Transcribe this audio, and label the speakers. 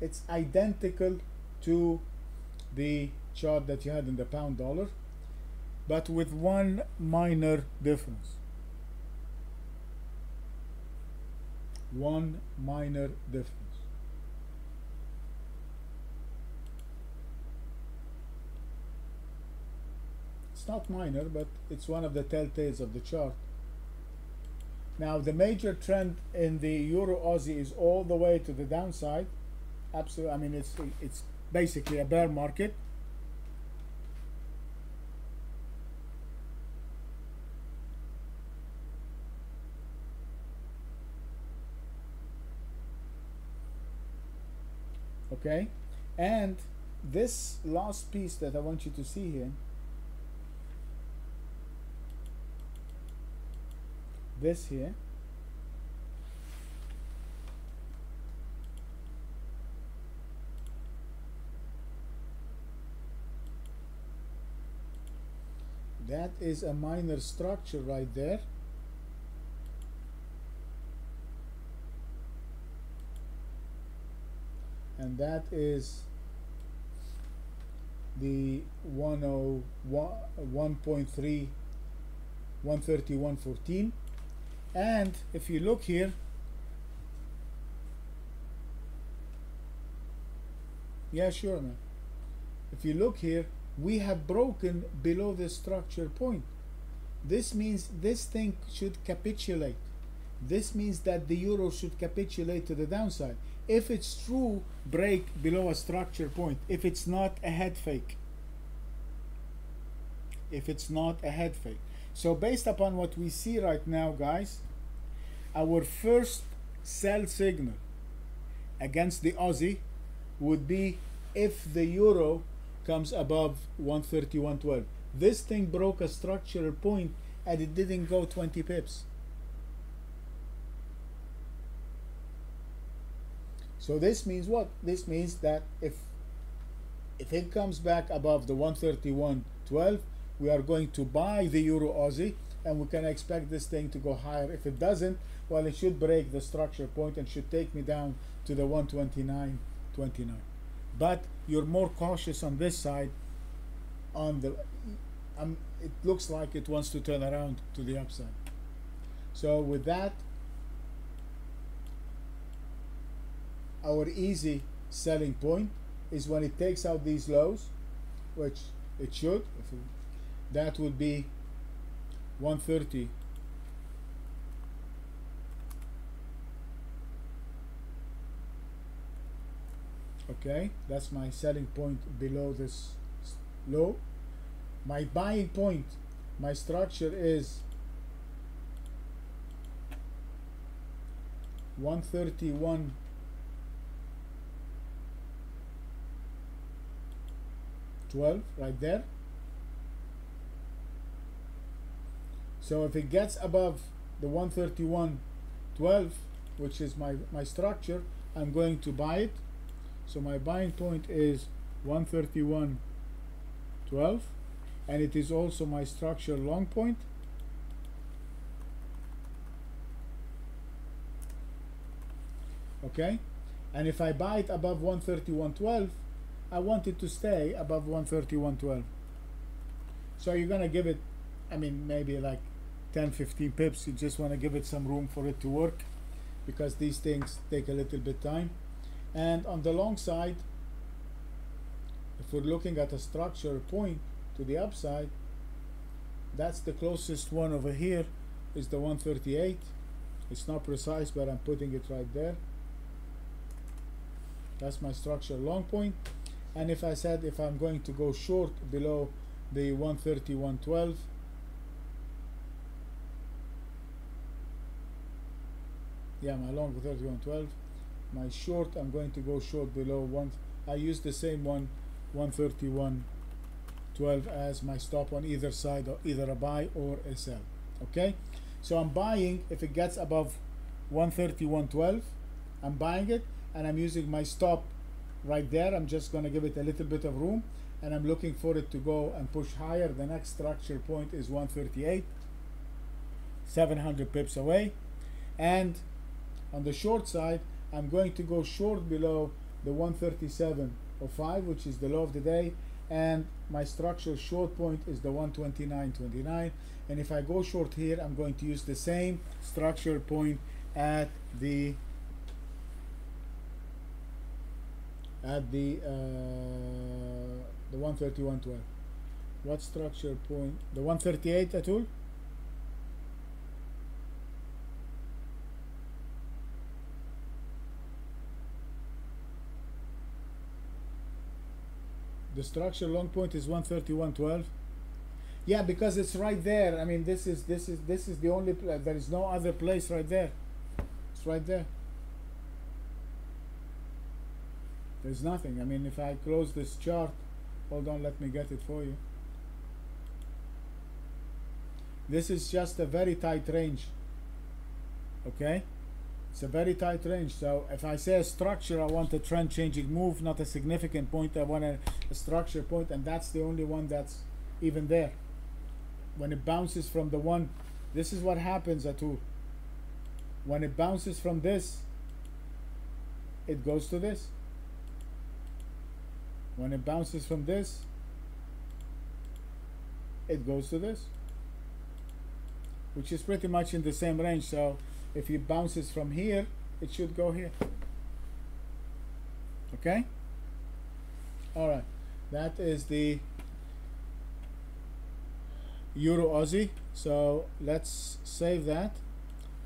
Speaker 1: It's identical to the chart that you had in the pound dollar, but with one minor difference. One minor difference. It's not minor, but it's one of the telltales of the chart. Now the major trend in the Euro Aussie is all the way to the downside. Absolutely, I mean it's it's basically a bear market. Okay, and this last piece that I want you to see here this here. That is a minor structure right there. And that is the 101.3 131.14 and if you look here yeah sure man. If you look here we have broken below the structure point. This means this thing should capitulate. This means that the euro should capitulate to the downside. If it's true break below a structure point. If it's not a head fake. If it's not a head fake so based upon what we see right now, guys, our first sell signal against the Aussie would be if the euro comes above 131.12. This thing broke a structural point and it didn't go 20 pips. So this means what? This means that if if it comes back above the 131.12, we are going to buy the euro aussie and we can expect this thing to go higher. If it doesn't well it should break the structure point and should take me down to the 129.29 but you're more cautious on this side on the um, it looks like it wants to turn around to the upside. So with that our easy selling point is when it takes out these lows which it should if it that would be 130 okay that's my selling point below this low. My buying point my structure is 131 12 right there So if it gets above the 131.12, which is my, my structure, I'm going to buy it. So my buying point is 131.12 and it is also my structure long point. Okay, and if I buy it above 131.12, I want it to stay above 131.12. So you're gonna give it, I mean, maybe like 10 15 pips you just want to give it some room for it to work because these things take a little bit time. And on the long side if we're looking at a structure point to the upside that's the closest one over here is the 138 it's not precise but I'm putting it right there. That's my structure long point. And if I said if I'm going to go short below the 131.12 yeah my long 3112 my short I'm going to go short below one I use the same one 131 12 as my stop on either side or either a buy or a sell okay? So I'm buying if it gets above 131.12 I'm buying it and I'm using my stop right there. I'm just going to give it a little bit of room and I'm looking for it to go and push higher. The next structure point is 138 700 pips away. And on the short side I'm going to go short below the 137.05 which is the low of the day and my structure short point is the 129.29 and if I go short here I'm going to use the same structure point at the at the uh, the 131.12 what structure point? The 138 Atul the structure long point is 131.12 yeah because it's right there. I mean this is this is this is the only pla- there is no other place right there. It's right there. There's nothing. I mean if i close this chart hold on let me get it for you. This is just a very tight range. Okay it's a very tight range. So if I say a structure, I want a trend changing move, not a significant point. I want a, a structure point, and that's the only one that's even there. When it bounces from the one, this is what happens at all. When it bounces from this, it goes to this. When it bounces from this, it goes to this, which is pretty much in the same range. So if it bounces from here, it should go here. Okay? All right. That is the Euro Aussie. So let's save that.